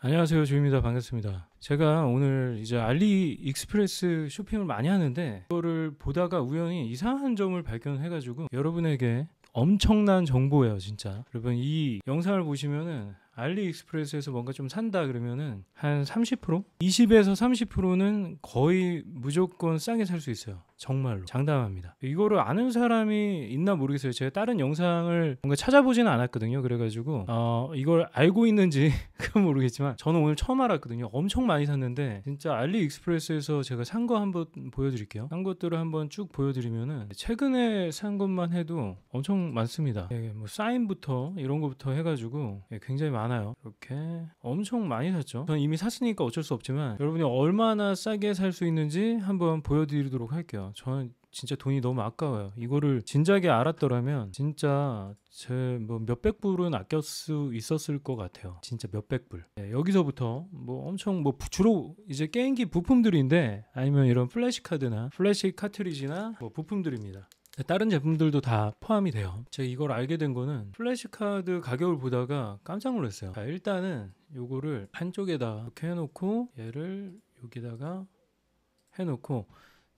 안녕하세요. 조입니다. 반갑습니다. 제가 오늘 이제 알리 익스프레스 쇼핑을 많이 하는데 그거를 보다가 우연히 이상한 점을 발견해가지고 여러분에게 엄청난 정보예요 진짜. 여러분 이 영상을 보시면은 알리익스프레스에서 뭔가 좀 산다 그러면은 한 30%? 20에서 30%는 거의 무조건 싸게 살 수 있어요. 정말로 장담합니다. 이거를 아는 사람이 있나 모르겠어요. 제가 다른 영상을 뭔가 찾아보지는 않았거든요. 그래가지고 어, 이걸 알고 있는지 그건 모르겠지만 저는 오늘 처음 알았거든요. 엄청 많이 샀는데 진짜 알리익스프레스에서 제가 산 거 한번 보여드릴게요. 산 것들을 한번 쭉 보여드리면은 최근에 산 것만 해도 엄청 많습니다. 예, 뭐 사인부터 이런 거부터 해가지고 예, 굉장히 많아요. 이렇게 엄청 많이 샀죠. 저는 이미 샀으니까 어쩔 수 없지만 여러분이 얼마나 싸게 살 수 있는지 한번 보여드리도록 할게요. 저는 진짜 돈이 너무 아까워요. 이거를 진작에 알았더라면 진짜 제 뭐 몇백 불은 아낄 수 있었을 것 같아요. 진짜 몇백 불. 네, 여기서부터 뭐 엄청 뭐 주로 이제 게임기 부품들인데 아니면 이런 플래시 카드나 플래시 카트리지나 뭐 부품들입니다. 다른 제품들도 다 포함이 돼요. 제가 이걸 알게 된 거는 플래시카드 가격을 보다가 깜짝 놀랐어요. 자, 일단은 요거를 한쪽에다 이렇게 해놓고 얘를 여기다가 해놓고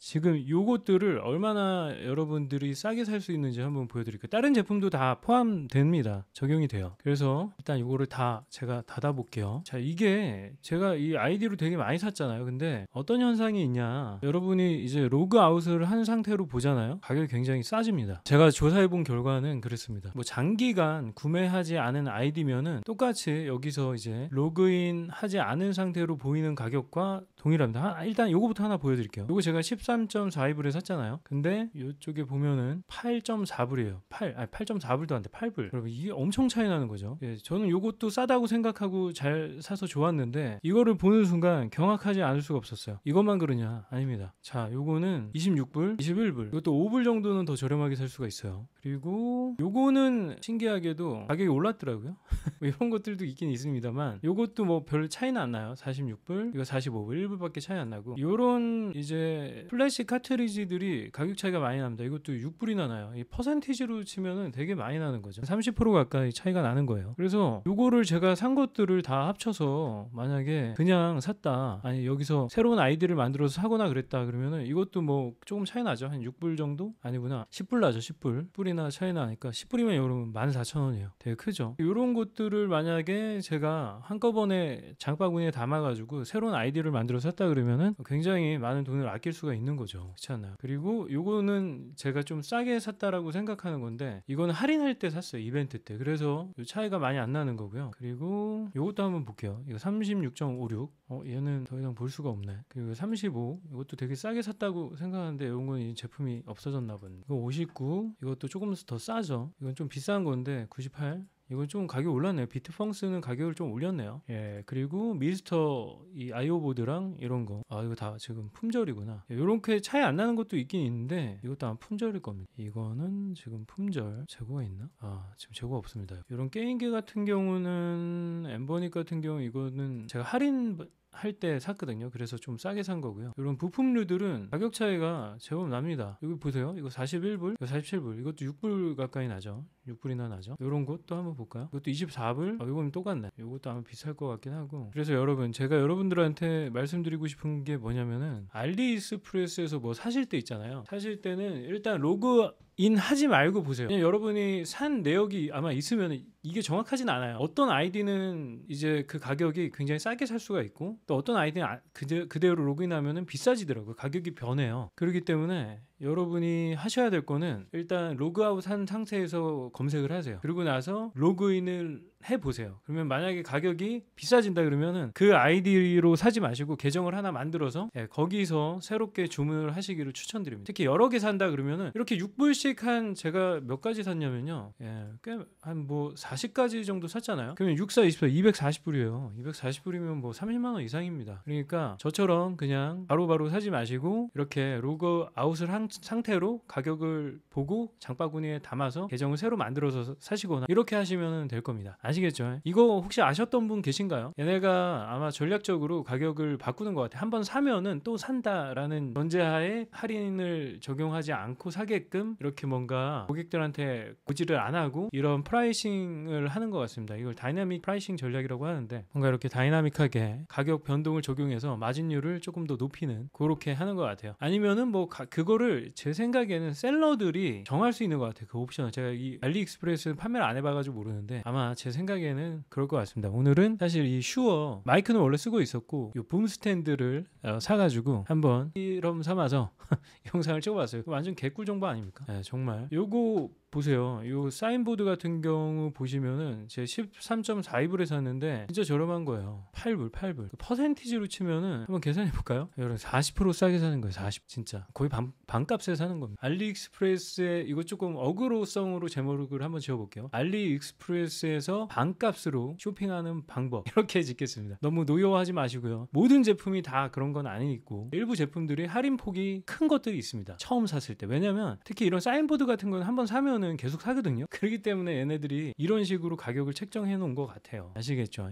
지금 요것들을 얼마나 여러분들이 싸게 살 수 있는지 한번 보여드릴게요. 다른 제품도 다 포함됩니다. 적용이 돼요. 그래서 일단 요거를 다 제가 닫아 볼게요. 자, 이게 제가 이 아이디로 되게 많이 샀잖아요. 근데 어떤 현상이 있냐. 여러분이 이제 로그아웃을 한 상태로 보잖아요. 가격이 굉장히 싸집니다. 제가 조사해 본 결과는 그렇습니다. 뭐 장기간 구매하지 않은 아이디면은 똑같이 여기서 이제 로그인 하지 않은 상태로 보이는 가격과 동일합니다. 하, 일단 요거부터 하나 보여드릴게요. 요거 제가 13.42불에 샀잖아요. 근데 이쪽에 보면은 8.4불이에요. 8, 아니 8.4불도 안 돼. 8불. 여러분 이게 엄청 차이 나는 거죠. 예, 저는 요것도 싸다고 생각하고 잘 사서 좋았는데 이거를 보는 순간 경악하지 않을 수가 없었어요. 이것만 그러냐? 아닙니다. 자, 요거는 26불, 21불. 이것도 5불 정도는 더 저렴하게 살 수가 있어요. 그리고 요거는 신기하게도 가격이 올랐더라고요. 뭐 이런 것들도 있긴 있습니다만 요것도 뭐 별 차이는 안 나요. 46불, 이거 45불. 1불밖에 차이 안 나고 요런 이제 플래시 카트리지들이 가격 차이가 많이 납니다. 이것도 6불이나 나요. 이 퍼센티지로 치면은 되게 많이 나는 거죠. 30% 가까이 차이가 나는 거예요. 그래서 요거를 제가 산 것들을 다 합쳐서 만약에 그냥 샀다. 아니 여기서 새로운 아이디를 만들어서 사거나 그랬다 그러면은 이것도 뭐 조금 차이 나죠. 한 6불 정도? 아니구나. 10불 나죠. 10불. 불이나 차이 나니까 10불이면 여러분 14,000원이에요. 되게 크죠. 요런 것들을 만약에 제가 한꺼번에 장바구니에 담아 가지고 새로운 아이디를 만들어 샀다 그러면은 굉장히 많은 돈을 아낄 수가 있는 거죠. 그렇지 않나요? 그리고 요거는 제가 좀 싸게 샀다라고 생각하는 건데 이거는 할인할 때 샀어요. 이벤트 때. 그래서 차이가 많이 안 나는 거고요. 그리고 요것도 한번 볼게요. 이거 36.56. 어, 얘는 더 이상 볼 수가 없네. 그리고 35. 이것도 되게 싸게 샀다고 생각하는데 이건 제품이 없어졌나 보네. 이거 59. 이것도 조금 더 싸죠. 이건 좀 비싼 건데 98. 이건 좀 가격 올랐네요. 비트펑스는 가격을 좀 올렸네요. 예, 그리고 미스터 이 아이오보드랑 이런 거. 아, 이거 다 지금 품절이구나. 예, 차이 안 나는 것도 있긴 있는데 이것도 아마 품절일 겁니다. 이거는 지금 품절 재고가 있나? 아, 지금 재고가 없습니다. 이런 게임기 같은 경우는 엠버닉 같은 경우 이거는 제가 할인 할 때 샀거든요. 그래서 좀 싸게 산 거고요. 이런 부품류들은 가격 차이가 제법 납니다. 여기 보세요. 이거 41불, 이거 47불. 이것도 6불 가까이 나죠. 6불이나 나죠. 이런 것도 한번 볼까요? 이것도 24불. 어, 이거는 똑같네. 이것도 아마 비쌀 것 같긴 하고. 그래서 여러분, 제가 여러분들한테 말씀드리고 싶은 게 뭐냐면은 알리익스프레스에서 뭐 사실 때 있잖아요. 사실 때는 일단 로그인 하지 말고 보세요. 여러분이 산 내역이 아마 있으면 이게 정확하진 않아요. 어떤 아이디는 이제 그 가격이 굉장히 싸게 살 수가 있고 또 어떤 아이디는 아, 그대, 그대로 로그인하면 비싸지더라고요. 가격이 변해요. 그렇기 때문에 여러분이 하셔야 될 거는 일단 로그아웃 한 상태에서 검색을 하세요. 그리고 나서 로그인을 해 보세요. 그러면 만약에 가격이 비싸진다 그러면은 그 아이디로 사지 마시고 계정을 하나 만들어서 예, 거기서 새롭게 주문을 하시기를 추천드립니다. 특히 여러 개 산다 그러면은 이렇게 6불씩 한 제가 몇 가지 샀냐면요. 예, 꽤 한 뭐 40가지 정도 샀잖아요. 그러면 6, 4, 24, 240불이에요. 240불이면 뭐 30만 원 이상입니다. 그러니까 저처럼 그냥 바로바로 바로 사지 마시고 이렇게 로그 아웃을 한 상태로 가격을 보고 장바구니에 담아서 계정을 새로 만들어서 사시거나 이렇게 하시면 될 겁니다. 아시겠죠? 이거 혹시 아셨던 분 계신가요? 얘네가 아마 전략적으로 가격을 바꾸는 것 같아요. 한번 사면은 또 산다라는 전제하에 할인을 적용하지 않고 사게끔 이렇게 뭔가 고객들한테 고지를 안 하고 이런 pricing을 하는 것 같습니다. 이걸 dynamic pricing 전략이라고 하는데 뭔가 이렇게 다이나믹하게 가격 변동을 적용해서 마진율을 조금 더 높이는 그렇게 하는 것 같아요. 아니면은 뭐 가- 그거를 제 생각에는 seller들이 정할 수 있는 것 같아요. 그 옵션을 제가 이 알리익스프레스는 판매를 안 해봐가지고 모르는데 아마 제 생각 에는 그럴 것 같습니다. 오늘은 사실 이 Shure 마이크는 원래 쓰고 있었고 이 boom stand를 어, 사가지고 한번 실험 삼아서 영상을 찍어봤어요. 완전 개꿀 정보 아닙니까? 네, 정말. 요거 보세요. 요 signboard 같은 경우 보시면은 제 13.42불에 샀는데 진짜 저렴한 거예요. 8불, 8불. 그 퍼센티지로 치면은 한번 계산해 볼까요? 여러분 40% 싸게 사는 거예요. 40 진짜. 거의 반, 반값에 사는 겁니다. 알리익스프레스에 이거 조금 aggro성으로 제목을 한번 지어 볼게요. 알리익스프레스에서 반값으로 쇼핑하는 방법. 이렇게 짓겠습니다. 너무 노여워하지 마시고요. 모든 제품이 다 그런 건 아니고 일부 제품들이 할인 폭이 큰 것들이 있습니다. 처음 샀을 때. 왜냐면 특히 이런 signboard 같은 건 한번 사면 은 계속 사거든요. 그렇기 때문에 얘네들이 이런 식으로 가격을 책정해 놓은 것 같아요. 아시겠죠? 하...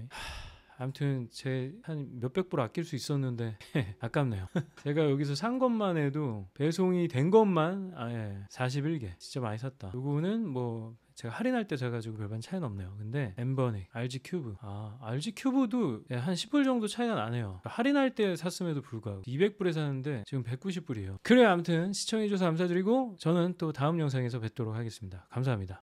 아무튼 제 한 몇백 불 아낄 수 있었는데 아깝네요. 제가 여기서 산 것만 해도 배송이 된 것만 아 예 41개 진짜 많이 샀다. 요거는 뭐 제가 할인할 때 사가지고 별반 차이는 없네요. 근데 Anbernic, RG Cube. 아, RG Cube도 예, 한 10불 정도 차이가 나네요. 할인할 때 샀음에도 불구하고 200불에 샀는데 지금 190불이에요. 그래 아무튼 시청해주셔서 감사드리고 저는 또 다음 영상에서 뵙도록 하겠습니다. 감사합니다.